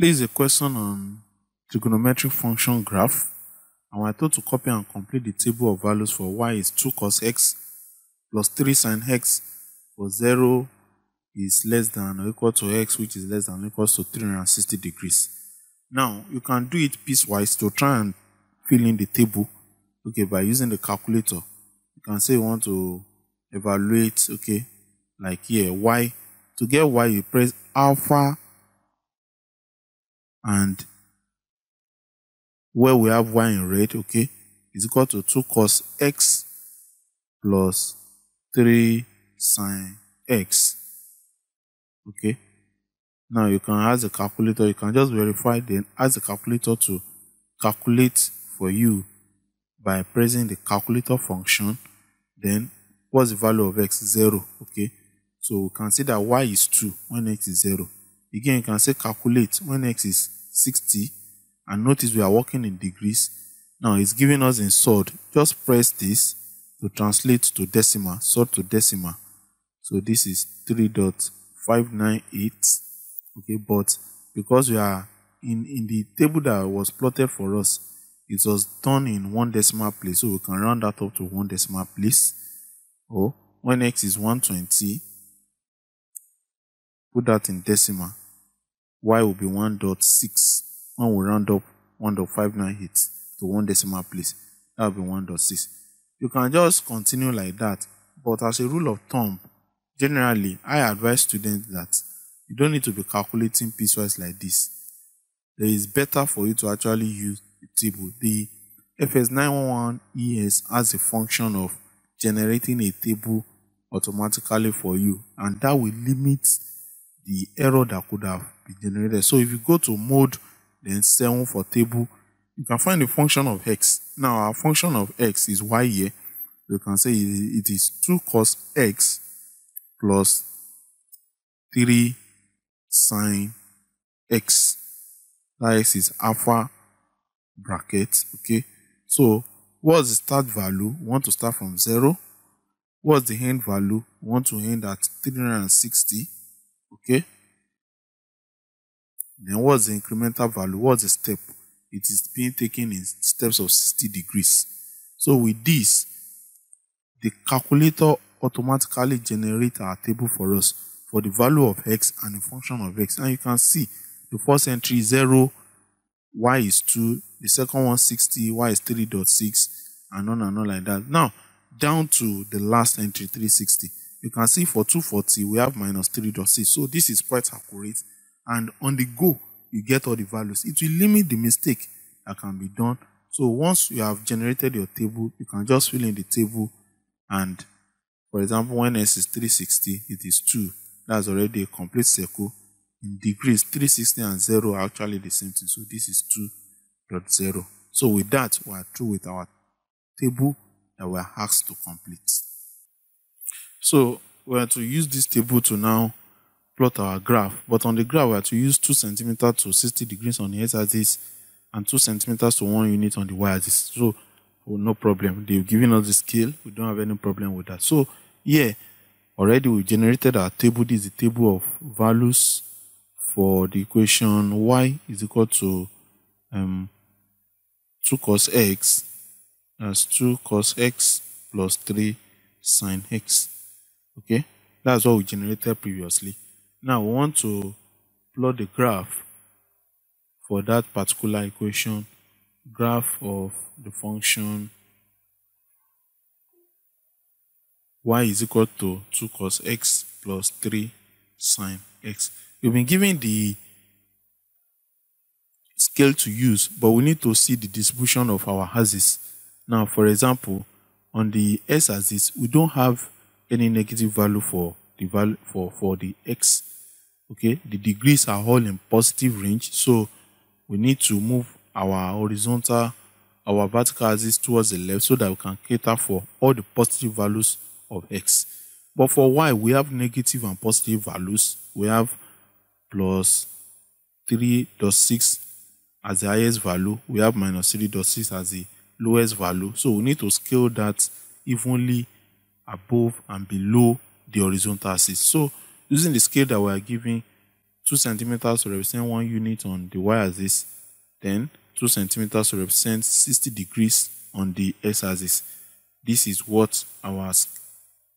This is a question on trigonometric function graph. And we're told to copy and complete the table of values for y is 2 cos x plus 3 sin x for 0 is less than or equal to x which is less than or equal to 360 degrees. Now, you can do it piecewise to try and fill in the table okay, by using the calculator. You can say you want to evaluate, okay, like here, y. To get y, you press alpha and where we have y in red, okay, is equal to 2 cos x plus 3 sine x. Okay. Now you can ask the calculator, you can just verify, then ask the calculator to calculate for you by pressing the calculator function. Then what's the value of x? 0. Okay. So we can see that y is 2 when x is 0. Again, you can say calculate when x is 60 and notice we are working in degrees. Now it's giving us in sword. Just press this to translate to decimal, sword to decimal. So this is 3.598. Okay, but because we are in, in the table that was plotted for us, it was done in one decimal place. So we can round that up to one decimal place. Or when x is 120, put that in decimal. y will be 1.6 when we round up 1.598 to one decimal place, that will be 1.6. You can just continue like that, but as a rule of thumb, generally, I advise students that you don't need to be calculating piecewise like this. It is better for you to actually use the table. The FS911ES has a function of generating a table automatically for you, and that will limit the error that could have been generated. So if you go to mode then 7 for table, you can find the function of x. Now our function of x is y here. You can say it is 2 cos x plus 3 sine x. That x is alpha bracket. Okay. So what's the start value? We want to start from 0. What's the end value? We want to end at 360. Okay. Then what's the incremental value? What's the step? It is being taken in steps of 60 degrees. So with this, the calculator automatically generates our table for us for the value of x and the function of x. And you can see the first entry 0, y is 2, the second one 60, y is 3.6, and on and on like that. Now, down to the last entry 360. You can see for 240, we have minus 3.6. So this is quite accurate. And on the go you get all the values. It will limit the mistake that can be done. So once you have generated your table you can just fill in the table. And for example when s is 360 it is 2 that's already a complete circle. In degrees 360 and 0 are actually the same thing. So this is 2.0 so with that we are through with our table that we are asked to complete so we are to use this table to now plot our graph. But on the graph, we are to use 2 centimeters to 60 degrees on the x-axis and 2 centimeters to 1 unit on the y-axis. So, oh, no problem. They've given us the scale. We don't have any problem with that. So, here, already we generated our table. This is the table of values for the equation y is equal to um, 2 cos x. That's 2 cos x plus 3 sine x. Okay? That's what we generated previously. Now we want to plot the graph for that particular equation, graph of the function y is equal to 2 cos x plus 3 sine x. We've been given the scale to use, but we need to see the distribution of our axes. Now, for example, on the x-axis, we don't have any negative value for the value for, for the x okay? The degrees are all in positive range so we need to move our horizontal our vertical axis towards the left so that we can cater for all the positive values of x. But for y we have negative and positive values. We have plus 3.6 as the highest value. We have minus 3.6 as the lowest value. So we need to scale that evenly above and below the horizontal axis so using the scale that we are giving 2 centimeters represent 1 unit on the y-axis, then 2 centimeters represent 60 degrees on the x-axis. This is what our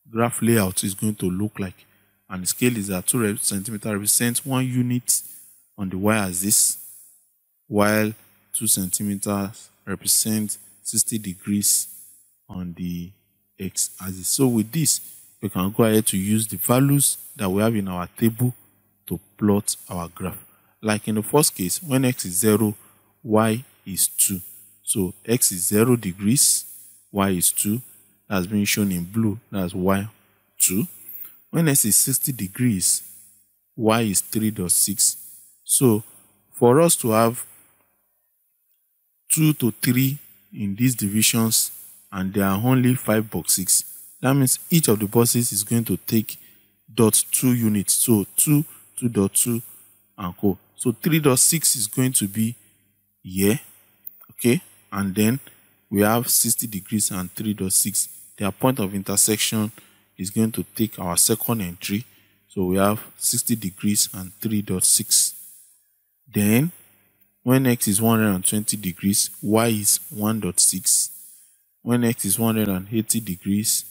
graph layout is going to look like. And the scale is that 2 centimeters represents 1 unit on the y-axis, while 2 centimeters represent 60 degrees on the x-axis. So with this, we can go ahead to use the values that we have in our table to plot our graph. Like in the first case, when x is 0, y is 2. So x is 0 degrees, y is 2. That's being shown in blue. That's y 2. When x is 60 degrees, y is 3.6. So for us to have 2 to 3 in these divisions and there are only 5 boxes, that means each of the boxes is going to take dot 2 units. So 2, 2.2 and co. So 3.6 is going to be here. Okay. And then we have 60 degrees and 3.6. Their point of intersection is going to take our second entry. So we have 60 degrees and 3.6. Then when x is 120 degrees, y is 1.6. When x is 180 degrees,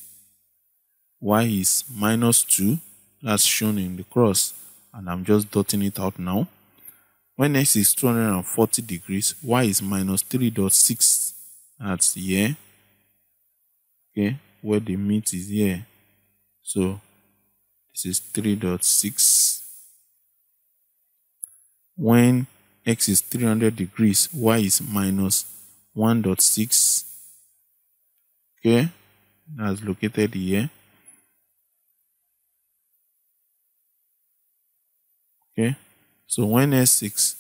y is minus 2. That's shown in the cross. And I'm just dotting it out now. When x is 240 degrees, y is minus 3.6. That's here. Okay, where the meet is here. So this is 3.6. When x is 300 degrees, y is minus 1.6. Okay, that's located here. Okay, so when s is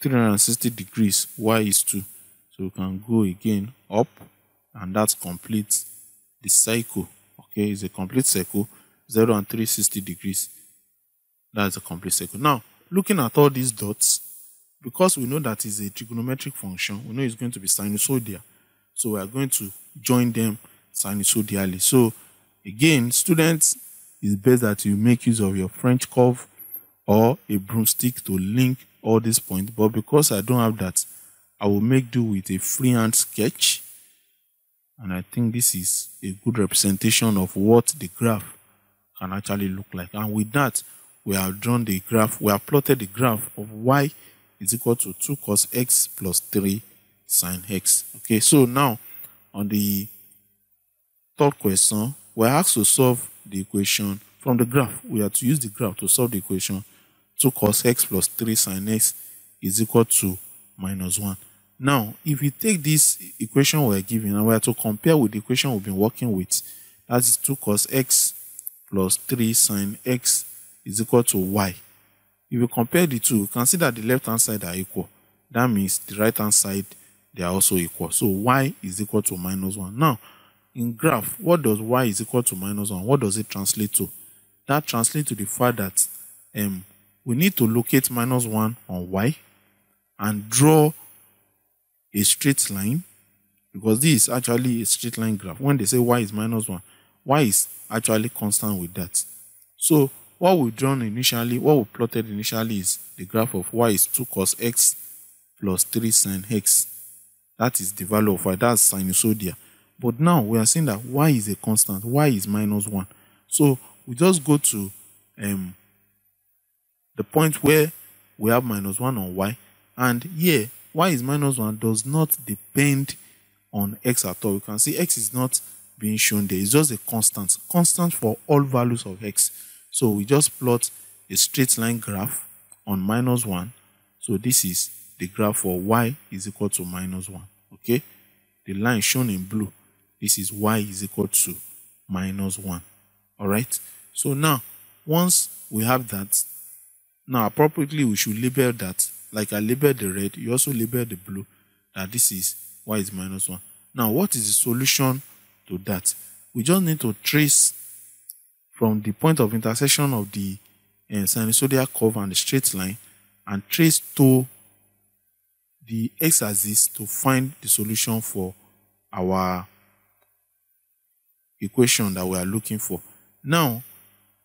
360 degrees, y is 2. So we can go again up, and that completes the cycle. Okay, it's a complete cycle, 0 and 360 degrees. That's a complete cycle. Now, looking at all these dots, because we know that is a trigonometric function, we know it's going to be sinusoidal. So we are going to join them sinusoidally. So again, students, it's best that you make use of your French curve or a broomstick to link all these points. But because I don't have that, I will make do with a freehand sketch. And I think this is a good representation of what the graph can actually look like. And with that, we have drawn the graph, we have plotted the graph of y is equal to 2 cos x plus 3 sine x. Okay, so now on the third question, we're asked to solve the equation from the graph. We are to use the graph to solve the equation 2 cos x plus 3 sine x is equal to minus 1. Now, if you take this equation we're given and we are to compare with the equation we've been working with, that is 2 cos x plus 3 sine x is equal to y. If you compare the two, you can see that the left hand side are equal. That means the right hand side, they are also equal. So y is equal to minus 1. Now, in graph, what does y is equal to minus 1? What does it translate to? That translates to the fact that um, we need to locate minus 1 on y and draw a straight line because this is actually a straight line graph. When they say y is minus 1, y is actually constant with that. So what we've drawn initially, what we plotted initially is the graph of y is 2 cos x plus 3 sine x. That is the value of y, that's sinusoidal. But now we are seeing that y is a constant, y is minus 1. So we just go to um, the point where we have minus 1 on y. And here, y is minus 1 does not depend on x at all. You can see x is not being shown there. It's just a constant. Constant for all values of x. So we just plot a straight line graph on minus 1. So this is the graph for y is equal to minus 1. Okay? The line shown in blue, this is y is equal to minus 1. Alright? So now, once we have that, now appropriately we should label that, like I labeled the red, you also label the blue, that this is y is minus 1. Now, what is the solution to that? We just need to trace from the point of intersection of the uh, sinusoidal curve and the straight line and trace to the x-axis to find the solution for our equation that we are looking for. Now,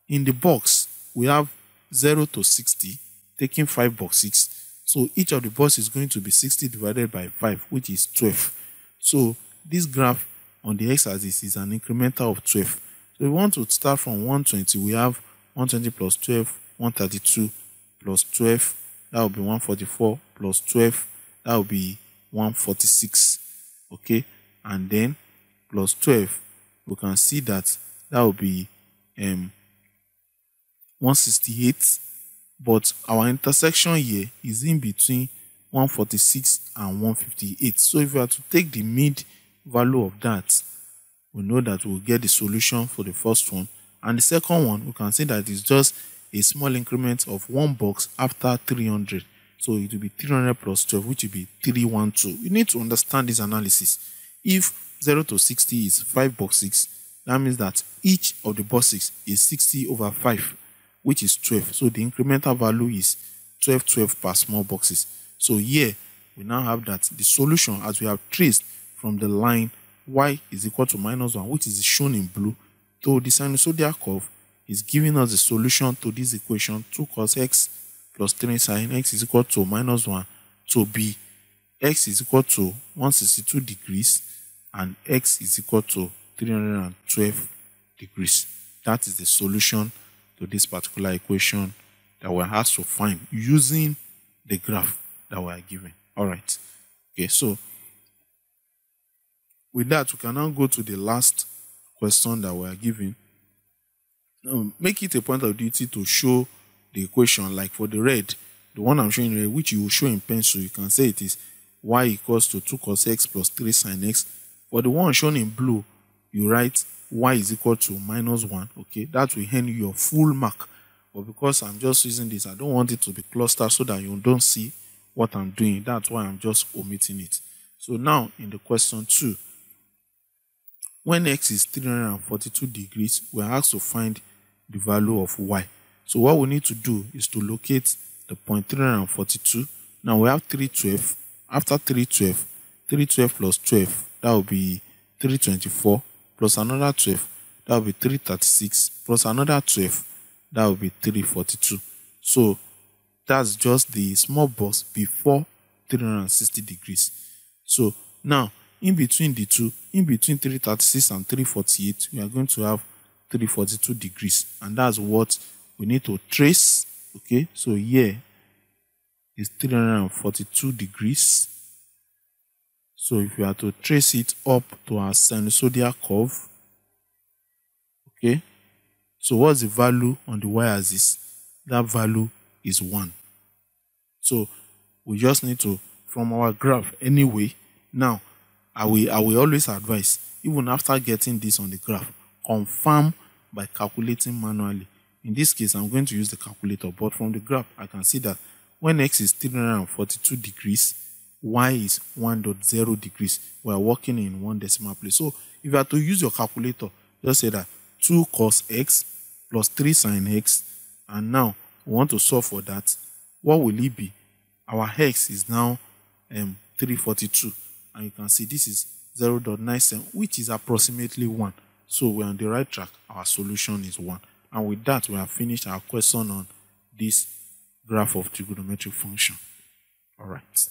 in the box, we have 0 to 60 taking 5 boxes. So each of the boxes is going to be 60 divided by 5, which is 12. So this graph on the x-axis is an incremental of 12. So we want to start from 120. We have 120 plus 12, 132 plus 12. That will be 144 plus 12. That will be 146. Okay. And then plus 12, we can see that that will be um, 168 but our intersection here is in between 146 and 158 so if we are to take the mid value of that we know that we'll get the solution for the first one and the second one we can say that it's just a small increment of one box after 300 so it will be 300 plus 12 which will be 312 you need to understand this analysis if 0 to 60 is 5 boxes that means that each of the boxes is 60 over 5 which is 12. So the incremental value is 12, 12 per small boxes. So here we now have that the solution as we have traced from the line y is equal to minus 1, which is shown in blue, to the sinusoidal curve is giving us the solution to this equation 2 cos x plus 3 sin x is equal to minus 1 to be x is equal to 162 degrees and x is equal to 312 degrees. That is the solution to this particular equation that we're asked to find using the graph that we're given. All right. Okay, so with that, we can now go to the last question that we're given. Now, make it a point of duty to show the equation, like for the red, the one I'm showing here, which you will show in pencil, you can say it is y equals to 2 cos x plus 3 sin x. For the one shown in blue, you write y is equal to minus 1 okay? That will hand you your full mark. But because i'm just using this i don't want it to be clustered so that you don't see what i'm doing. That's why i'm just omitting it. So now in the question 2 when x is 342 degrees we're asked to find the value of y so what we need to do is to locate the point 342 now we have 312 after 312 312 plus 12 that will be 324 plus another 12, that will be 336, plus another 12, that will be 342. So that's just the small box before 360 degrees. So now, in between the two, in between 336 and 348, we are going to have 342 degrees. And that's what we need to trace. Okay, so here is 342 degrees. So if we are to trace it up to our sinusoidal curve, okay, so what's the value on the y-axis? That value is 1. So we just need to, from our graph anyway, now I will, I will always advise, even after getting this on the graph, confirm by calculating manually. In this case, I'm going to use the calculator, but from the graph, I can see that when x is 342 degrees, y is 1.0 degrees. We are working in one decimal place. So if you are to use your calculator, just say that 2 cos x plus 3 sin x, and now we want to solve for that. What will it be? Our x is now um, 342, and you can see this is 0.97, which is approximately 1. So we're on the right track. Our solution is 1. And with that, we have finished our question on this graph of trigonometric function. All right.